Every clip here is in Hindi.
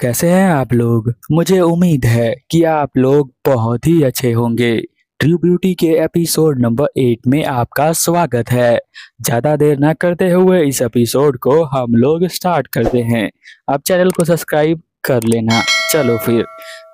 कैसे हैं आप लोग? मुझे उम्मीद है कि आप लोग बहुत ही अच्छे होंगे। ट्रू ब्यूटी के एपिसोड नंबर एट में आपका स्वागत है। ज़्यादा देर न करते हुए इस एपिसोड को हम लोग स्टार्ट करते हैं। आप चैनल को सब्सक्राइब कर लेना। चलो फिर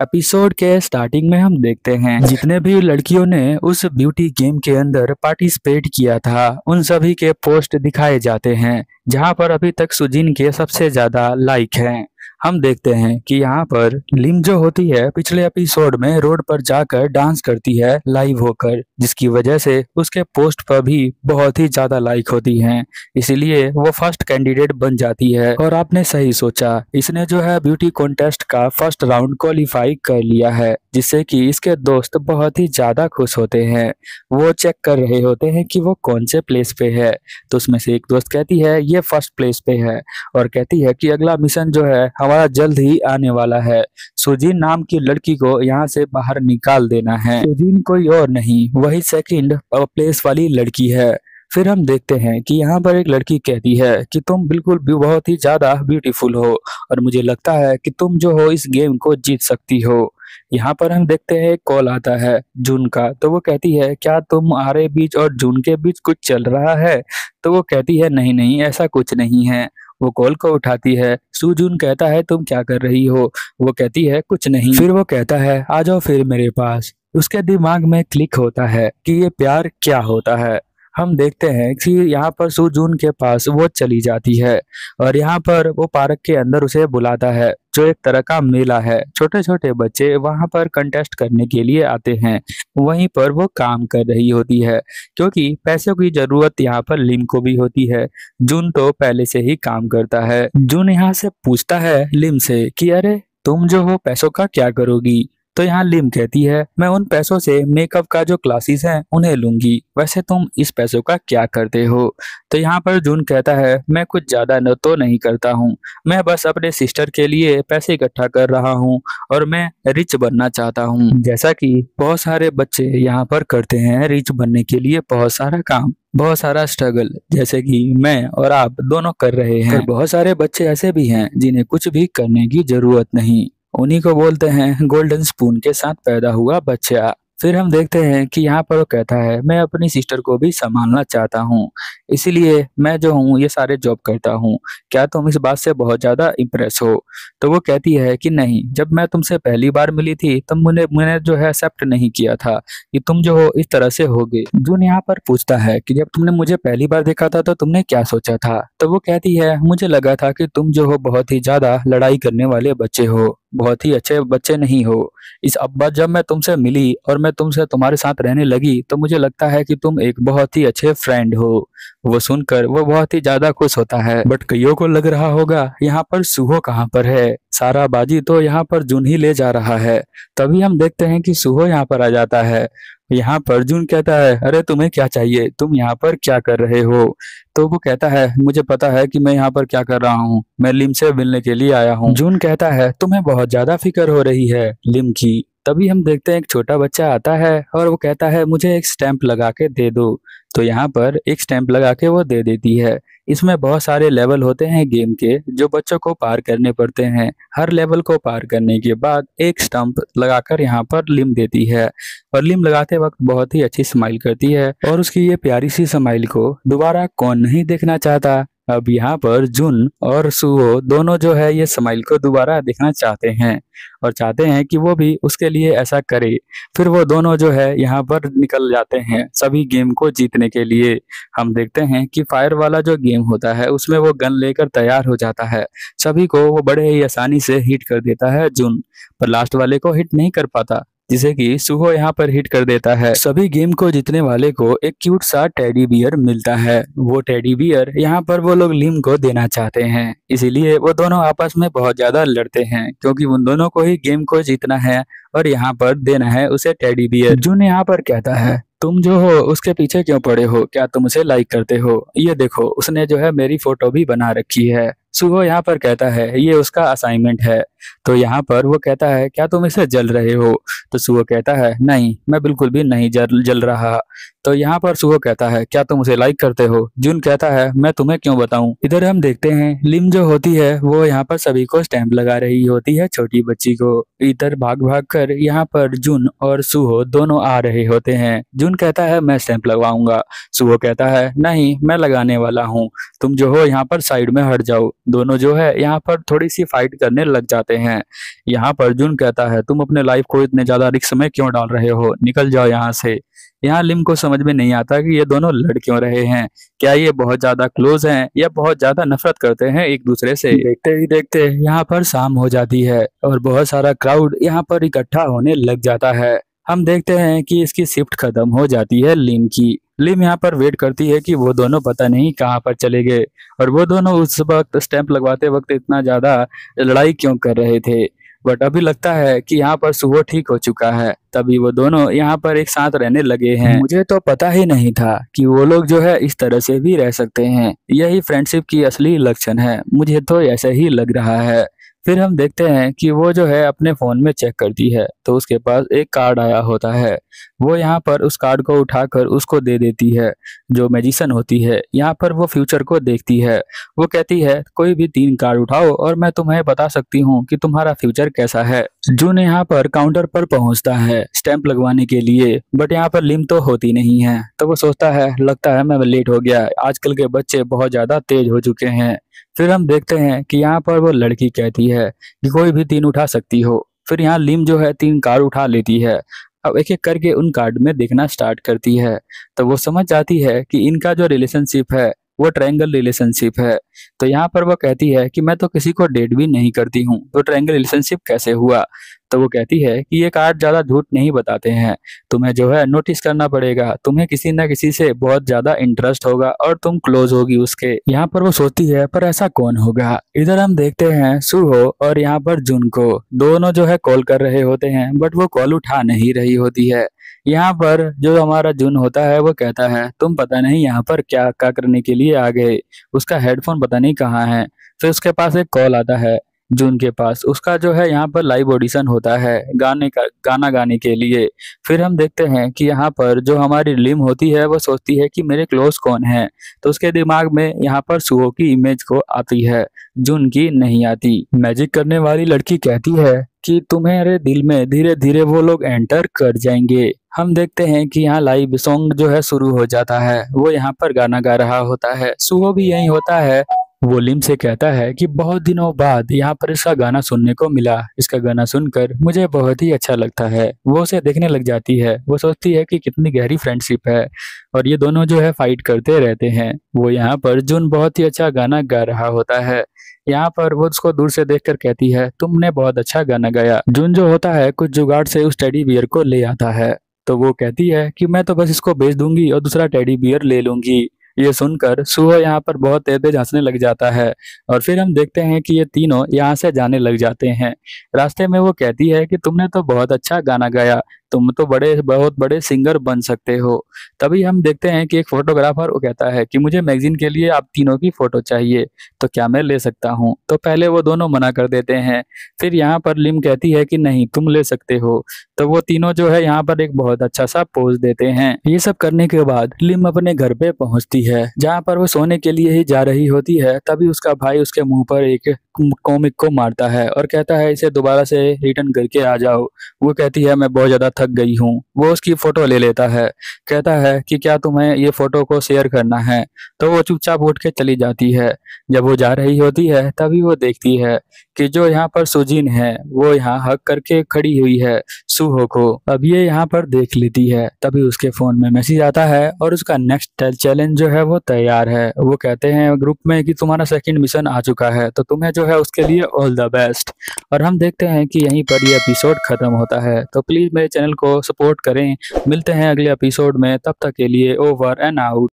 एपिसोड के स्टार्टिंग में हम देखते हैं। जितने भी लड़कियों ने उस ब्यूटी गेम के अंदर पार्टिसिपेट किया था, उन सभी के पोस्ट दिखाए जाते हैं, जहाँ पर अभी तक सुजिन के सबसे ज़्यादा लाइक हैं। हम देखते हैं कि यहाँ पर लिम जो होती है, पिछले एपिसोड में रोड पर जाकर डांस करती है लाइव होकर, जिसकी वजह से उसके पोस्ट पर भी बहुत ही ज़्यादा लाइक होती हैं। इसीलिए वो फ़र्स्ट कैंडिडेट बन जाती है। और आपने सही सोचा, इसने जो है ब्यूटी कॉन्टेस्ट का फ़र्स्ट राउंड क्वालिफाई कर लिया है, जिससे कि इसके दोस्त बहुत ही ज़्यादा खुश होते हैं। वो चेक कर रहे होते हैं कि वो कौन से प्लेस पे है। तो उसमें से एक दोस्त कहती है, ये फ़र्स्ट प्लेस पे है। और कहती है कि अगला मिशन जो है हमारा जल्द ही आने वाला है। सुजीन नाम की लड़की को यहाँ से बाहर निकाल देना है। सुजीन कोई और नहीं, वही सेकंड प्लेस वाली लड़की है। फिर हम देखते हैं कि यहाँ पर एक लड़की कहती है कि तुम बिल्कुल भी बहुत ही ज़्यादा ब्यूटीफुल हो और मुझे लगता है कि तुम जो हो इस गेम को जीत सकती हो। यहाँ पर हम देखते हैं कॉल आता है जून का तो वो कहती है, क्या तुम आरे बीच और जून के बीच कुछ चल रहा है? तो वो कहती है, नहीं नहीं, ऐसा कुछ नहीं है। वो कॉल को उठाती है। सुजून कहता है, तुम क्या कर रही हो? वो कहती है, कुछ नहीं। फिर वो कहता है, आ जाओ फिर मेरे पास। उसके दिमाग में क्लिक होता है कि ये प्यार क्या होता है। हम देखते हैं कि यहाँ पर सुजून के पास वो चली जाती है और यहाँ पर वो पार्क के अंदर उसे बुलाता है, जो एक तरह का मेला है। छोटे छोटे बच्चे वहाँ पर कंटेस्ट करने के लिए आते हैं। वहीं पर वो काम कर रही होती है, क्योंकि पैसों की ज़रूरत यहाँ पर लिम को भी होती है। जून तो पहले से ही काम करता है। जून यहाँ से पूछता है लिम से कि, अरे, तुम जो हो, पैसों का क्या करोगी? तो यहाँ लिम कहती है, मैं उन पैसों से मेकअप का जो क्लासेस हैं, उन्हें लूँगी। वैसे तुम इस पैसों का क्या करते हो? तो यहाँ पर जून कहता है, मैं कुछ ज़्यादा न तो नहीं करता हूँ। मैं बस अपने सिस्टर के लिए पैसे इकट्ठा कर रहा हूँ और मैं रिच बनना चाहता हूँ। जैसा कि बहुत सारे बच्चे यहाँ पर करते हैं रिच बनने के लिए बहुत सारा काम, बहुत सारा स्ट्रगल जैसे कि मैं और आप दोनों कर रहे हैं। बहुत सारे बच्चे ऐसे भी हैं जिन्हें कुछ भी करने की ज़रूरत नहीं। उन्हीं को बोलते हैं गोल्डन स्पून के साथ पैदा हुआ बच्चा। फिर हम देखते हैं कि यहाँ पर वो कहता है, मैं अपनी सिस्टर को भी संभालना चाहता हूँ। इसीलिए मैं जो हूँ, ये सारे जॉब करता हूँ। क्या तुम इस बात से बहुत ज़्यादा इम्प्रेस हो? तो वो कहती है कि, नहीं, जब मैं तुमसे पहली बार मिली थी, तब मुझे मैंने जो है एक्सेप्ट नहीं किया था कि तुम जो हो, इस तरह से होगे। जून यहाँ पर पूछता है कि, जब तुमने मुझे पहली बार देखा था तो तुमने क्या सोचा था? तो वो कहती है, मुझे लगा था कि तुम जो हो, बहुत ही ज़्यादा लड़ाई करने वाले बच्चे हो। बहुत ही अच्छे बच्चे नहीं हो। इस अब्बा जब मैं तुमसे मिली और मैं तुमसे तुम्हारे साथ रहने लगी तो मुझे लगता है कि तुम एक बहुत ही अच्छे फ्रेंड हो। वो सुनकर वो बहुत ही ज़्यादा खुश होता है। बट कईयों को लग रहा होगा, यहाँ पर सुहो कहाँ पर है? सारा बाजी तो यहाँ पर जून ही ले जा रहा है। तभी हम देखते हैं कि सुहो यहाँ पर आ जाता है। यहाँ पर जून कहता है, अरे, तुम्हें क्या चाहिए? तुम यहाँ पर क्या कर रहे हो? तो वो कहता है, मुझे पता है कि मैं यहाँ पर क्या कर रहा हूँ। मैं लिम से मिलने के लिए आया हूँ जून कहता है, तुम्हें बहुत ज़्यादा फ़िक्र हो रही है, लिम की। तभी हम देखते हैं एक छोटा बच्चा आता है और वो कहता है, मुझे एक स्टैंप लगा के दे दो। तो यहाँ पर एक स्टैंप लगा के वो दे देती है। इसमें बहुत सारे लेवल होते हैं गेम के, जो बच्चों को पार करने पड़ते हैं। हर लेवल को पार करने के बाद एक स्टंप लगाकर यहाँ पर लिम देती है और लिम लगाते वक्त बहुत ही अच्छी स्माइल करती है और उसकी ये प्यारी सी स्माइल को दोबारा कौन नहीं देखना चाहता? अब यहाँ पर जुन और सुहो दोनों जो है ये समाइल को दोबारा देखना चाहते हैं और चाहते हैं कि वो भी उसके लिए ऐसा करे। फिर वो दोनों जो है यहाँ पर निकल जाते हैं सभी गेम को जीतने के लिए। हम देखते हैं कि फायर वाला जो गेम होता है उसमें वो गन लेकर तैयार हो जाता है। सभी को वो बड़े ही आसानी से हिट कर देता है जुन, पर लास्ट वाले को हिट नहीं कर पाता। जिसे कि सुहो यहाँ पर हिट कर देता है। सभी गेम को जीतने वाले को एक क्यूट सा टेडी बियर मिलता है। वो टेडी बियर यहाँ पर वो लोग लिम को देना चाहते हैं। इसीलिए वो दोनों आपस में बहुत ज़्यादा लड़ते हैं, क्योंकि उन दोनों को ही गेम को जीतना है और यहाँ पर देना है उसे टेडी बियर जून यहाँ पर कहता है, तुम जो हो, उसके पीछे क्यों पड़े हो? क्या तुम उसे लाइक करते हो? ये देखो, उसने जो है मेरी फ़ोटो भी बना रखी है। सुहो यहाँ पर कहता है, ये उसका असाइनमेंट है। तो यहाँ पर वो कहता है, क्या तुम इसे जल रहे हो? तो सुबह कहता है, नहीं, मैं बिल्कुल भी नहीं जल जल रहा। तो यहाँ पर सुबह कहता है, क्या तुम उसे लाइक करते हो? जुन कहता है, मैं तुम्हें क्यों बताऊँ? इधर हम देखते हैं, लिम जो होती है, वो यहाँ पर सभी को स्टैंप लगा रही होती है छोटी बच्ची को। इधर भाग भाग कर यहाँ पर जुन और सुहो दोनों आ रहे होते हैं। जुन कहता है, मैं स्टैंप लगवाऊँगा। सुहो कहता है, नहीं, मैं लगाने वाला हूँ। तुम जो हो यहाँ पर साइड में हट जाओ। दोनों जो है, यहाँ पर थोड़ी सी फाइट करने लग जाते हैं। यहाँ पर अर्जुन कहता है, तुम अपने लाइफ को इतने ज़्यादा रिक्स में क्यों डाल रहे हो? निकल जाओ यहाँ से। यहाँ लिम को समझ में नहीं आता कि ये दोनों लड़ क्यों रहे हैं। क्या ये बहुत ज़्यादा क्लोज हैं या बहुत ज़्यादा नफरत करते हैं एक दूसरे से? देखते ही देखते यहाँ पर शाम हो जाती है और बहुत सारा क्राउड यहाँ पर इकट्ठा होने लग जाता है। हम देखते हैं कि इसकी शिफ्ट खत्म हो जाती है लिम की। लिम यहाँ पर वेट करती है कि वो दोनों पता नहीं कहाँ पर चले गए और वो दोनों उस वक्त स्टैंप लगवाते वक्त इतना ज़्यादा लड़ाई क्यों कर रहे थे। बट अभी लगता है कि यहाँ पर सुबह ठीक हो चुका है, तभी वो दोनों यहाँ पर एक साथ रहने लगे हैं। मुझे तो पता ही नहीं था कि वो लोग जो है इस तरह से भी रह सकते हैं। यही फ्रेंडशिप की असली लक्षण है। मुझे तो ऐसा ही लग रहा है। फिर हम देखते हैं कि वो जो है अपने फ़ोन में चेक करती है तो उसके पास एक कार्ड आया होता है। वो यहाँ पर उस कार्ड को उठाकर उसको दे देती है, जो मेजिशन होती है। यहाँ पर वो फ्यूचर को देखती है। वो कहती है, कोई भी तीन कार्ड उठाओ और मैं तुम्हें बता सकती हूँ कि तुम्हारा फ्यूचर कैसा है। जून यहाँ पर काउंटर पर पहुँचता है स्टैंप लगवाने के लिए, बट यहाँ पर लिम तो होती नहीं है। तो वो सोचता है, लगता है मैं लेट हो गया। आजकल के बच्चे बहुत ज़्यादा तेज हो चुके हैं। फिर हम देखते हैं कि यहाँ पर वो लड़की कहती है कि कोई भी तीन उठा सकती हो। फिर यहाँ लिम जो है तीन कार्ड उठा लेती है। अब एक एक करके उन कार्ड में देखना स्टार्ट करती है। तो वो समझ जाती है कि इनका जो रिलेशनशिप है, वो ट्रायंगल रिलेशनशिप है। तो यहाँ पर वो कहती है कि मैं तो किसी को डेट भी नहीं करती हूँ। तो ट्रायंगल रिलेशनशिप कैसे हुआ? तो वो कहती है कि ये कार्ड ज़्यादा झूठ नहीं बताते हैं। तुम्हें जो है नोटिस करना पड़ेगा। तुम्हें किसी न किसी से बहुत ज़्यादा इंटरेस्ट होगा और तुम क्लोज होगी उसके। यहाँ पर वो सोचती है, पर ऐसा कौन होगा? इधर हम देखते हैं, सुहो और यहाँ पर जुन को दोनों जो है कॉल कर रहे होते हैं बट वो कॉल उठा नहीं रही होती है। यहाँ पर जो हमारा जुन होता है, वो कहता है, तुम पता नहीं यहाँ पर क्या क्या करने के लिए आ गए। उसका हेडफोन पता नहीं कहाँ है। फिर उसके पास एक कॉल आता है। जून के पास। उसका जो है यहाँ पर लाइव ऑडिशन होता है गाने का, गाना गाने के लिए। फिर हम देखते हैं कि यहाँ पर जो हमारी लिम होती है, वो सोचती है कि मेरे क्लोज कौन है? तो उसके दिमाग में यहाँ पर सुहो की इमेज को आती है जून की नहीं आती। मैजिक करने वाली लड़की कहती है कि तुम्हारे दिल में धीरे धीरे वो लोग एंटर कर जाएँगे। हम देखते हैं कि यहाँ लाइव सॉन्ग जो है शुरू हो जाता है। वो यहाँ पर गाना गा रहा होता है। सुहो भी यही होता है। वो लिम से कहता है कि बहुत दिनों बाद यहाँ पर इसका गाना सुनने को मिला। इसका गाना सुनकर मुझे बहुत ही अच्छा लगता है। वो उसे देखने लग जाती है। वो सोचती है कि कितनी गहरी फ्रेंडशिप है और ये दोनों जो है फाइट करते रहते हैं। वो यहाँ पर जुन बहुत ही अच्छा गाना गा रहा होता है। यहाँ पर वो उसको दूर से देखकर कहती है, तुमने बहुत अच्छा गाना गाया। जुन जो होता है कुछ जुगाड़ से उस टेडी बियर को ले आता है। तो वो कहती है कि, मैं तो बस इसको बेच दूँगी और दूसरा टेडी बियर ले लूँगी। ये सुनकर सुह यहाँ पर बहुत तेज तेज हंसने लग जाता है और फिर हम देखते हैं कि ये तीनों यहाँ से जाने लग जाते हैं। रास्ते में वो कहती है कि तुमने तो बहुत अच्छा गाना गाया। तुम तो बड़े, बहुत बड़े सिंगर बन सकते हो। तभी हम देखते हैं कि एक फोटोग्राफर वो कहता है कि मुझे मैगजीन के लिए आप तीनों की फ़ोटो चाहिए तो क्या मैं ले सकता हूँ? तो पहले वो दोनों मना कर देते हैं। फिर यहाँ पर लिम कहती है कि नहीं, तुम ले सकते हो। तो वो तीनों जो है यहाँ पर एक बहुत अच्छा सा पोज देते हैं। ये सब करने के बाद लिम अपने घर पे पहुँचती है। जहाँ पर वो सोने के लिए ही जा रही होती है, तभी उसका भाई उसके मुँह पर एक कॉमिक को मारता है और कहता है, इसे दोबारा से रिटर्न करके आ जाओ। वो कहती है, मैं बहुत ज़्यादा थक गई हूँ। वो उसकी फ़ोटो ले लेता है। कहता है कि क्या तुम्हें ये फ़ोटो को शेयर करना है? तो वो चुपचाप उठ के चली जाती है। जब वो जा रही होती है, तभी वो देखती है कि जो यहाँ पर सुजीन है, वो यहाँ हक करके खड़ी हुई है सुहो को। अब ये यहाँ पर देख लेती है। तभी उसके फ़ोन में मैसेज आता है और उसका नेक्स्ट चैलेंज जो है वो तैयार है। वो कहते हैं ग्रुप में कि तुम्हारा सेकंड मिशन आ चुका है तो तुम्हें जो है उसके लिए ऑल द बेस्ट और हम देखते हैं कि यहीं पर ये एपिसोड खत्म होता है। तो प्लीज़ मेरे चैनल को सपोर्ट करें। मिलते हैं अगले एपिसोड में। तब तक के लिए ओवर एंड आउट